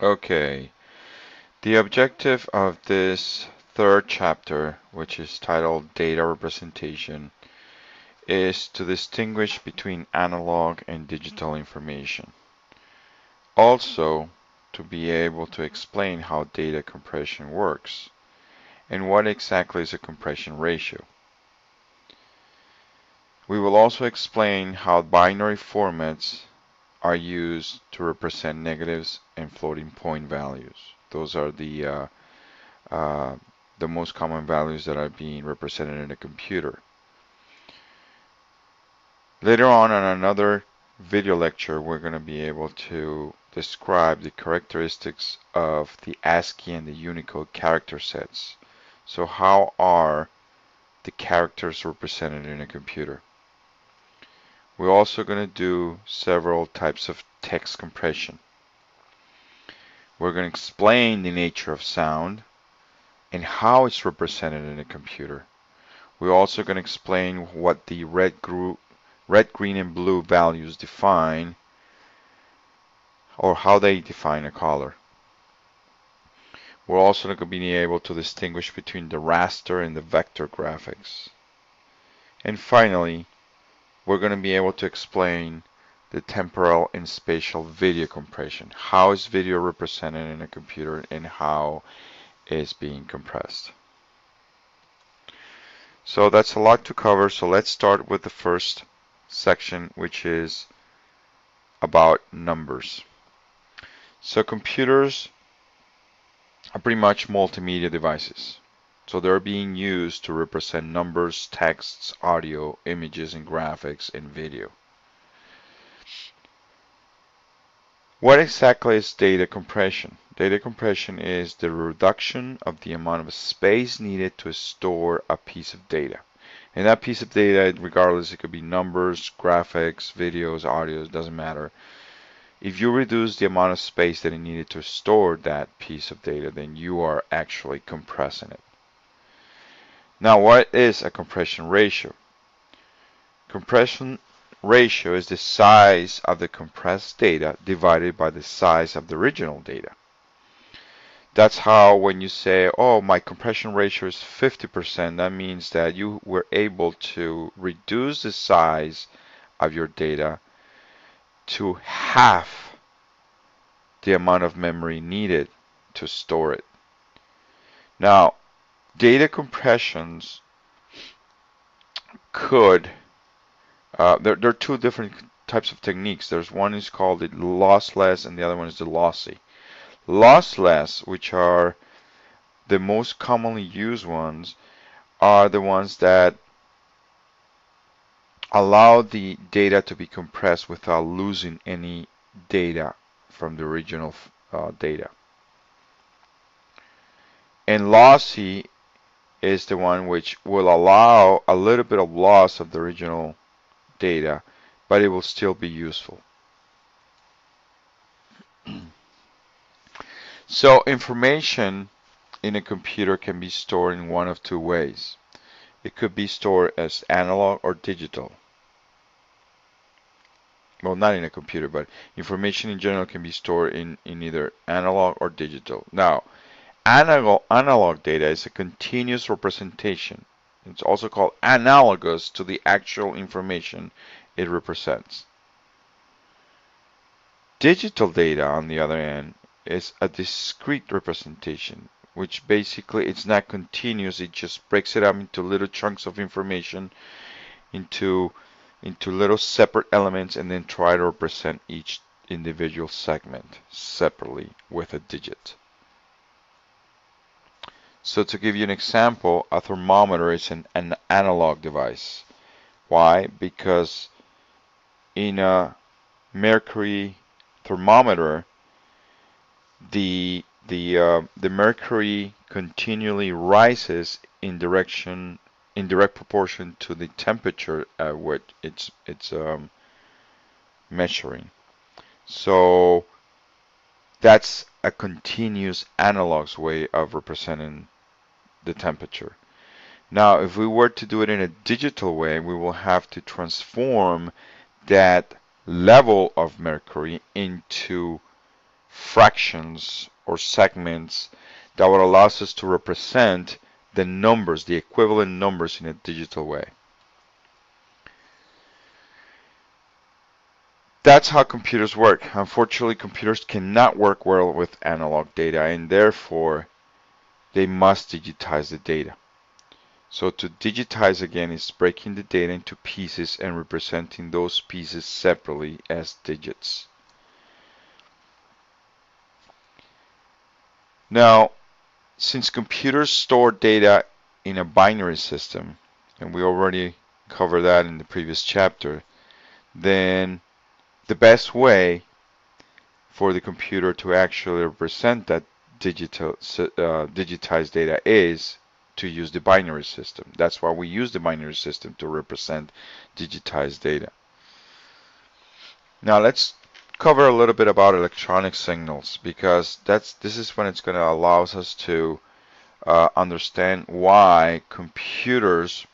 Okay, the objective of this third chapter, which is titled Data Representation, is to distinguish between analog and digital information. Also, to be able to explain how data compression works and what exactly is a compression ratio. We will also explain how binary formats are used to represent negatives and floating point values. Those are the uh, uh, the most common values that are being represented in a computer. Later on in another video lecture, we're going to be able to describe the characteristics of the ASCII and the Unicode character sets. So how are the characters represented in a computer? We're also going to do several types of text compression. We're going to explain the nature of sound and how it's represented in a computer. We're also going to explain what the red, red, green, and blue values define or how they define a color. We're also going to be able to distinguish between the raster and the vector graphics. And finally, we're going to be able to explain the temporal and spatial video compression. How is video represented in a computer and how is being compressed. So that's a lot to cover. So let's start with the first section, which is about numbers. So computers are pretty much multimedia devices. So they're being used to represent numbers, texts, audio, images, and graphics in video. What exactly is data compression? Data compression is the reduction of the amount of space needed to store a piece of data. And that piece of data, regardless, it could be numbers, graphics, videos, audios, doesn't matter. If you reduce the amount of space that it needed to store that piece of data, then you are actually compressing it. Now, what is a compression ratio? Compression ratio is the size of the compressed data divided by the size of the original data. That's how when you say, oh, my compression ratio is 50%, that means that you were able to reduce the size of your data to half the amount of memory needed to store it. Now, data compressions could, uh, there, there are two different types of techniques. There's one is called the lossless and the other one is the lossy. Lossless, which are the most commonly used ones, are the ones that allow the data to be compressed without losing any data from the original uh, data. And lossy is the one which will allow a little bit of loss of the original data, but it will still be useful. so information in a computer can be stored in one of two ways. It could be stored as analog or digital. Well, not in a computer, but information in general can be stored in, in either analog or digital. Now, Analog, analog data is a continuous representation. It's also called analogous to the actual information it represents. Digital data, on the other hand, is a discrete representation, which basically it's not continuous. It just breaks it up into little chunks of information, into into little separate elements, and then try to represent each individual segment separately with a digit. So to give you an example, a thermometer is an, an analog device. Why? Because in a mercury thermometer, the the uh, the mercury continually rises in direction in direct proportion to the temperature at which it's it's um, measuring. So that's a continuous analogs way of representing the temperature. Now, if we were to do it in a digital way, we will have to transform that level of mercury into fractions or segments that would allow us to represent the numbers, the equivalent numbers in a digital way. That's how computers work. Unfortunately, computers cannot work well with analog data and therefore they must digitize the data. So to digitize again is breaking the data into pieces and representing those pieces separately as digits. Now, since computers store data in a binary system, and we already covered that in the previous chapter, then the best way for the computer to actually represent that digital uh, digitized data is to use the binary system. That's why we use the binary system to represent digitized data. Now let's cover a little bit about electronic signals because that's this is when it's going to allow us to uh, understand why computers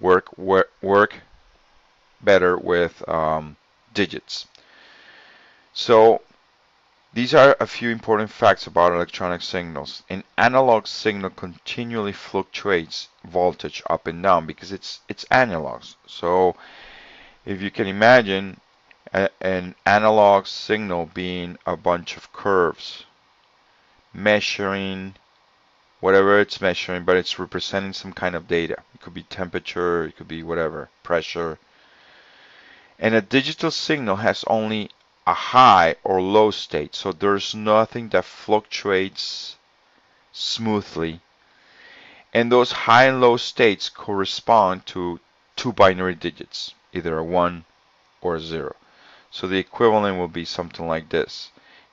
work work, work better with um, digits. So these are a few important facts about electronic signals. An analog signal continually fluctuates voltage up and down because it's it's analog. So if you can imagine a, an analog signal being a bunch of curves measuring whatever it's measuring, but it's representing some kind of data. It could be temperature, it could be whatever, pressure. And a digital signal has only a high or low state, so there's nothing that fluctuates smoothly. And those high and low states correspond to two binary digits, either a 1 or a 0. So the equivalent will be something like this,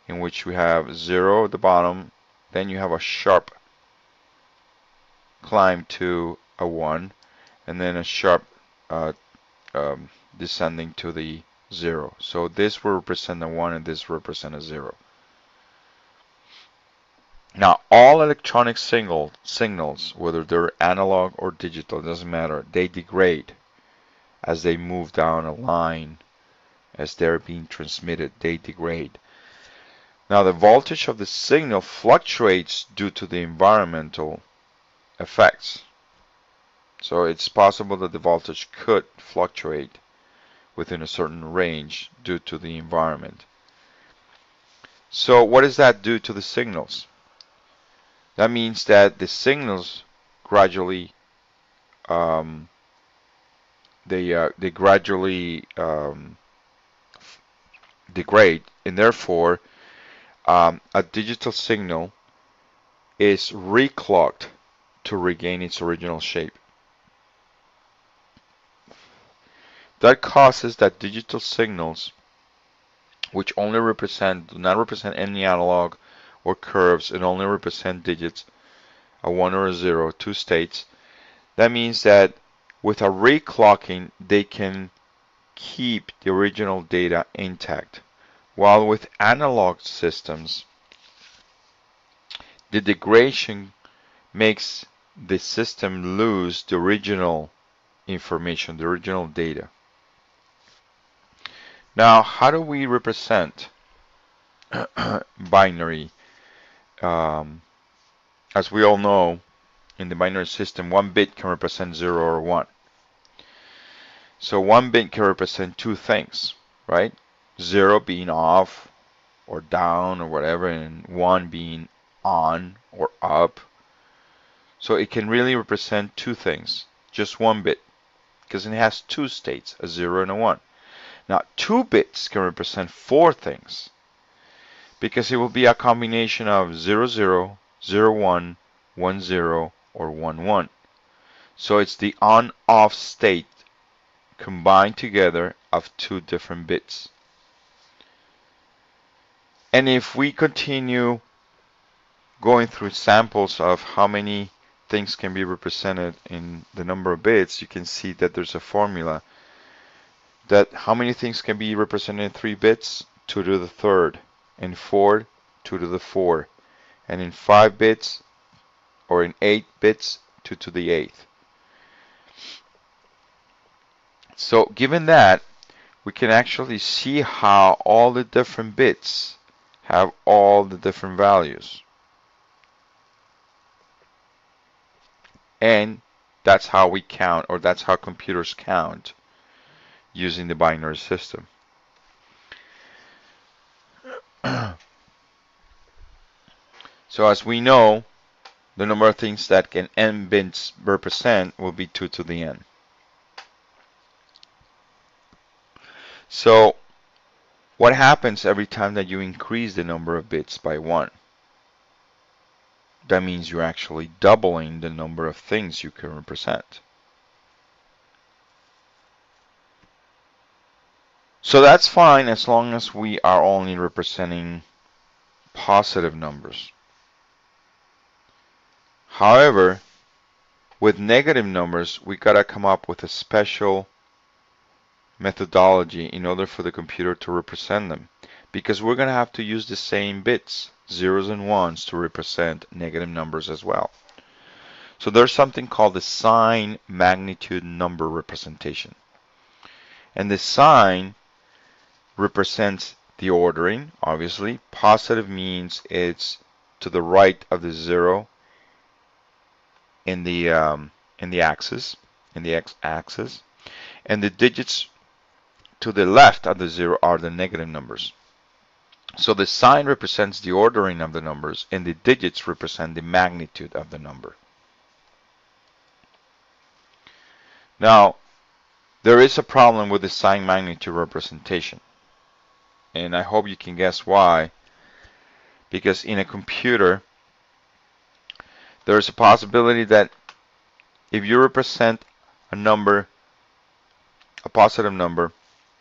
in which we have 0 at the bottom, then you have a sharp climb to a 1 and then a sharp uh, um, descending to the 0. So this will represent a 1 and this will represent a 0. Now all electronic signal, signals, whether they're analog or digital, doesn't matter, they degrade as they move down a line as they're being transmitted, they degrade. Now the voltage of the signal fluctuates due to the environmental effects. So it's possible that the voltage could fluctuate within a certain range due to the environment. So what does that do to the signals? That means that the signals gradually um, they uh, they gradually um, degrade and therefore um, a digital signal is reclocked to regain its original shape. That causes that digital signals, which only represent, do not represent any analog or curves and only represent digits, a 1 or a 0, two states, that means that with a reclocking, they can keep the original data intact. While with analog systems, the degradation makes the system lose the original information, the original data. Now, how do we represent binary? Um, as we all know, in the binary system, one bit can represent 0 or 1. So one bit can represent two things, right? 0 being off or down or whatever, and 1 being on or up so it can really represent two things, just one bit, because it has two states, a 0 and a 1. Now, two bits can represent four things, because it will be a combination of 00, 01, 10, or 11. So it's the on-off state combined together of two different bits. And if we continue going through samples of how many things can be represented in the number of bits, you can see that there's a formula that how many things can be represented in 3 bits? 2 to the third. In 4, 2 to the 4. And in 5 bits, or in 8 bits, 2 to the 8th. So given that, we can actually see how all the different bits have all the different values. And that's how we count, or that's how computers count using the binary system. so as we know, the number of things that can n bits represent will be 2 to the n. So what happens every time that you increase the number of bits by 1? That means you're actually doubling the number of things you can represent. So that's fine as long as we are only representing positive numbers. However, with negative numbers, we gotta come up with a special methodology in order for the computer to represent them because we're gonna have to use the same bits, zeros and ones, to represent negative numbers as well. So there's something called the sign magnitude number representation. And the sign represents the ordering, obviously. Positive means it's to the right of the zero in the um, in the axis, in the x-axis, and the digits to the left of the zero are the negative numbers. So the sign represents the ordering of the numbers, and the digits represent the magnitude of the number. Now, there is a problem with the sign magnitude representation and I hope you can guess why. Because in a computer, there's a possibility that if you represent a number, a positive number,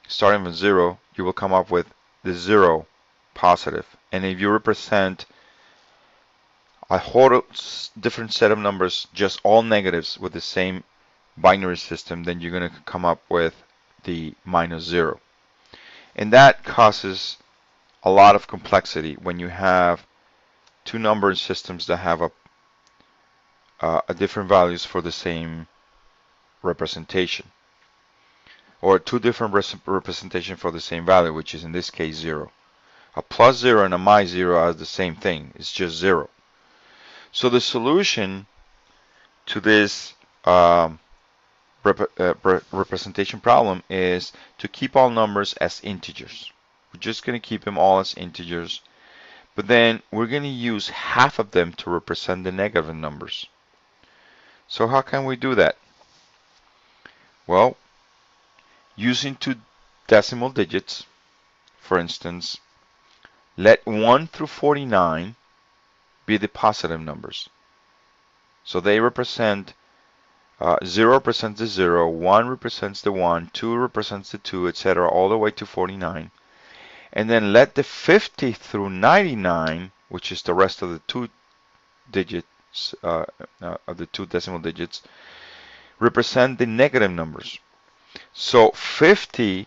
starting from zero, you will come up with the zero positive. And if you represent a whole different set of numbers, just all negatives with the same binary system, then you're going to come up with the minus zero. And that causes a lot of complexity when you have two number systems that have a, uh, a different values for the same representation. Or two different representation for the same value which is in this case zero. A plus zero and a minus zero are the same thing. It's just zero. So the solution to this um, rep uh, representation problem is to keep all numbers as integers. We're just going to keep them all as integers. But then we're going to use half of them to represent the negative numbers. So how can we do that? Well, using two decimal digits, for instance, let 1 through 49 be the positive numbers. So they represent uh, 0 represents the 0, 1 represents the 1, 2 represents the 2, etc. all the way to 49. And then let the 50 through 99, which is the rest of the two digits, uh, uh, of the two decimal digits, represent the negative numbers. So 50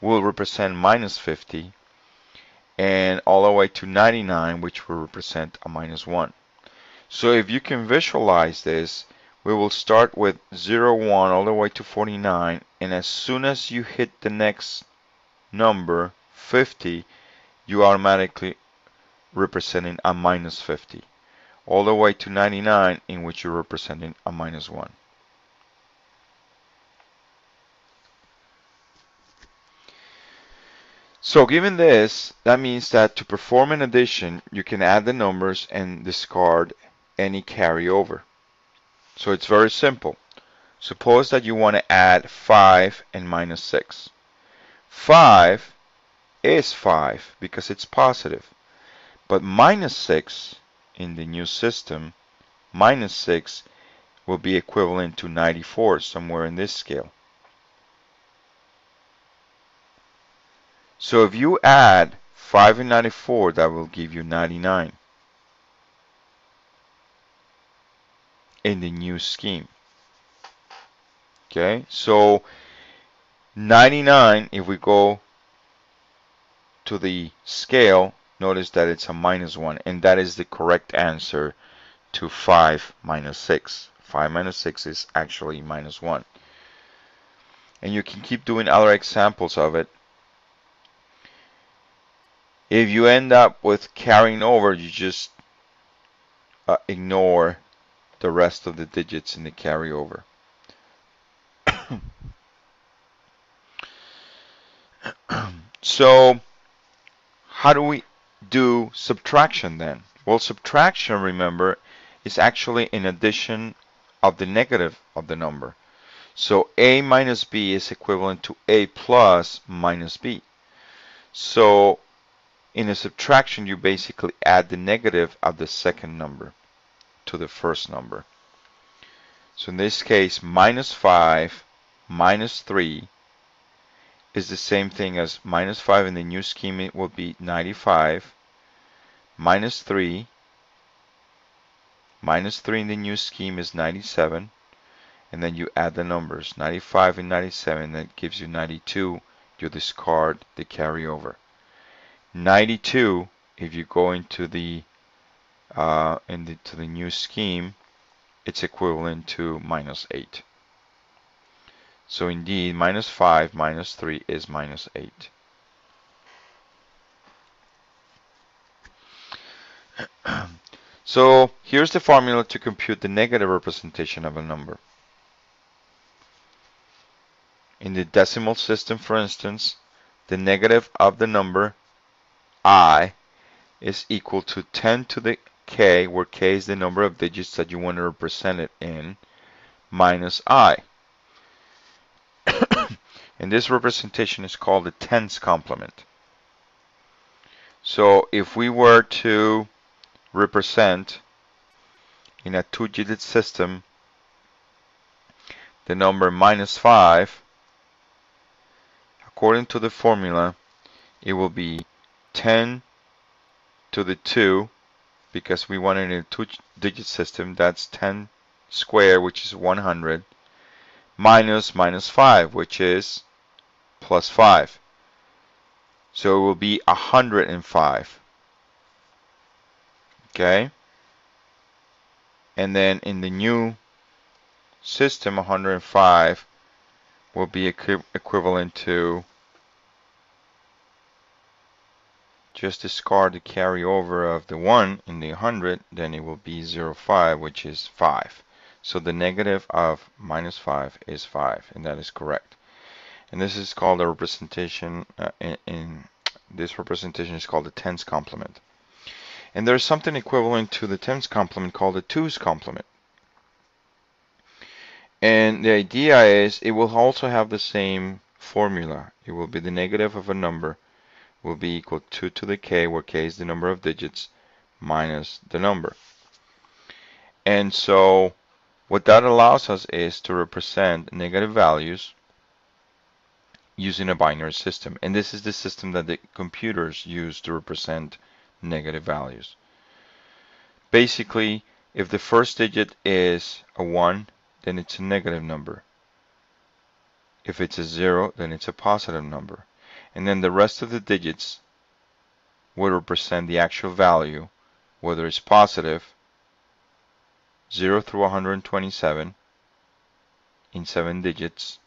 will represent minus 50, and all the way to 99, which will represent a minus 1. So if you can visualize this, we will start with 0, 1 all the way to 49 and as soon as you hit the next number 50 you automatically representing a minus 50 all the way to 99 in which you're representing a minus 1. So given this, that means that to perform an addition, you can add the numbers and discard any carryover. So it's very simple. Suppose that you want to add 5 and minus 6. 5 is 5 because it's positive. But minus 6 in the new system, minus 6 will be equivalent to 94 somewhere in this scale. So if you add 5 and 94, that will give you 99. In the new scheme. Okay, so 99, if we go to the scale, notice that it's a minus 1, and that is the correct answer to 5 minus 6. 5 minus 6 is actually minus 1. And you can keep doing other examples of it If you end up with carrying over, you just uh, ignore the rest of the digits in the carryover. so how do we do subtraction then? Well, subtraction, remember, is actually an addition of the negative of the number. So a minus b is equivalent to a plus minus b. So in a subtraction, you basically add the negative of the second number to the first number. So in this case, minus 5 minus 3 is the same thing as minus 5 in the new scheme it will be 95 minus 3 minus 3 in the new scheme is 97 and then you add the numbers 95 and 97 that gives you 92 you discard the carryover. 92 if you go into the uh, into the new scheme it's equivalent to minus 8 so indeed minus 5 minus 3 is minus 8 so here's the formula to compute the negative representation of a number. In the decimal system, for instance, the negative of the number i is equal to 10 to the k, where k is the number of digits that you want to represent it in, minus i. and this representation is called the tens complement. So if we were to represent in a two-digit system the number minus 5 according to the formula, it will be 10 to the 2 because we want it in a two-digit system. That's 10 squared, which is 100, minus minus 5, which is plus 5. So it will be 105. Okay? And then in the new system, 105 will be equi equivalent to just discard the carryover of the 1 in the 100, then it will be 0, 5, which is 5. So the negative of minus 5 is 5, and that is correct. And this is called a representation, uh, in, in, this representation is called the tens complement. And there's something equivalent to the tens complement called the twos complement. And the idea is it will also have the same formula. It will be the negative of a number will be equal to 2 to the k, where k is the number of digits, minus the number. And so what that allows us is to represent negative values using a binary system. And this is the system that the computers use to represent negative values. Basically, if the first digit is a 1, then it's a negative number. If it's a 0, then it's a positive number. And then the rest of the digits would represent the actual value, whether it's positive, 0 through 127 in 7 digits,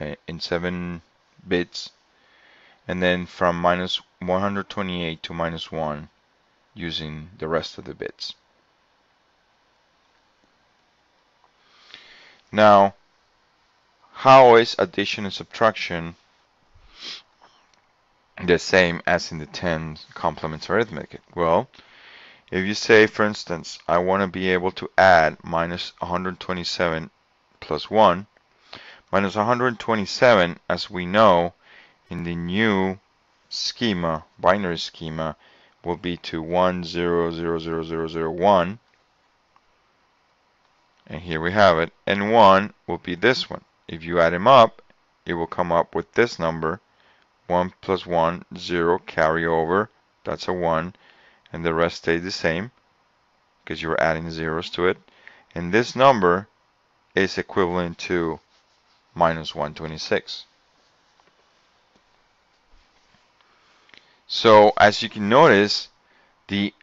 eh, in 7 bits, and then from minus 128 to minus 1 using the rest of the bits. Now, how is addition and subtraction the same as in the 10 complements arithmetic? Well, if you say, for instance, I want to be able to add minus 127 plus 1, minus 127, as we know, in the new schema, binary schema, will be to 1, 0, 0, 0, 0, 0, 1. And here we have it. And 1 will be this one. If you add them up, it will come up with this number. 1 plus 1, 0, carry over. That's a 1. And the rest stay the same because you're adding zeros to it. And this number is equivalent to minus 126. So as you can notice, the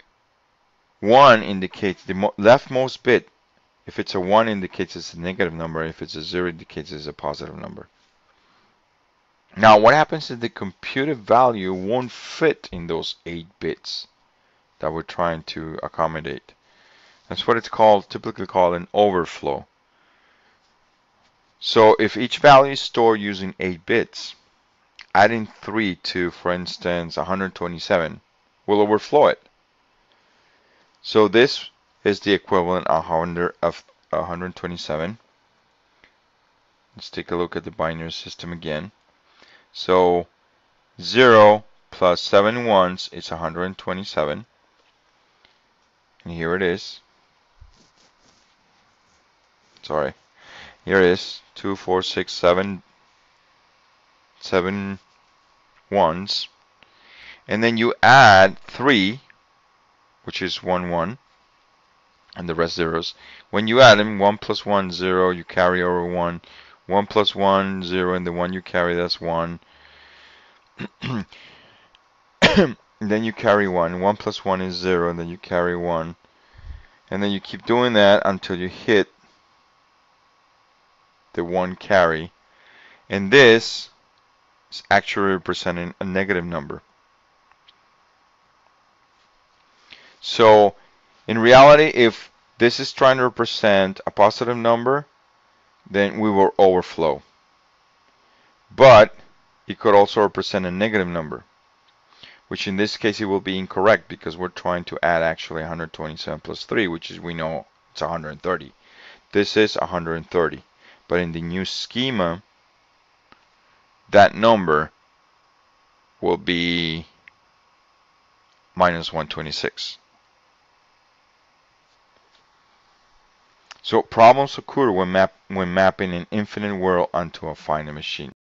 1 indicates the leftmost bit if it's a 1 indicates it's a negative number. If it's a 0 indicates it's a positive number. Now what happens is the computed value won't fit in those 8 bits that we're trying to accommodate. That's what it's called, typically called an overflow. So if each value is stored using 8 bits, adding 3 to, for instance, 127 will overflow it. So this is the equivalent of 127. Let's take a look at the binary system again. So 0 plus 7 ones is 127. And here it is. Sorry. Here it is. 2, 4, 6, 7, 7 ones. And then you add 3, which is 1, 1, and the rest zeros. When you add them, 1 plus 1, 0, you carry over 1. 1 plus 1, 0, and the 1 you carry, that's 1. then you carry 1. 1 plus 1 is 0, and then you carry 1. And then you keep doing that until you hit the 1 carry. And this is actually representing a negative number. So in reality, if this is trying to represent a positive number, then we will overflow. But it could also represent a negative number, which in this case it will be incorrect because we're trying to add actually 127 plus 3, which is we know it's 130. This is 130. But in the new schema, that number will be minus 126. So problems occur when, map, when mapping an infinite world onto a finite machine.